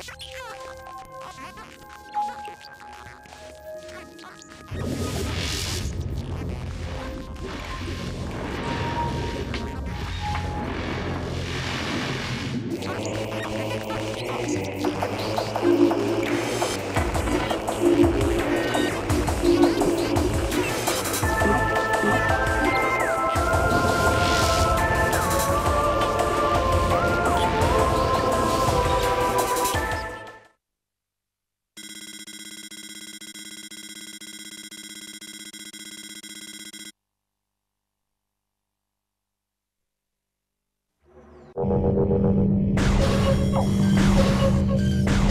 Oh, my God. Oh, my God.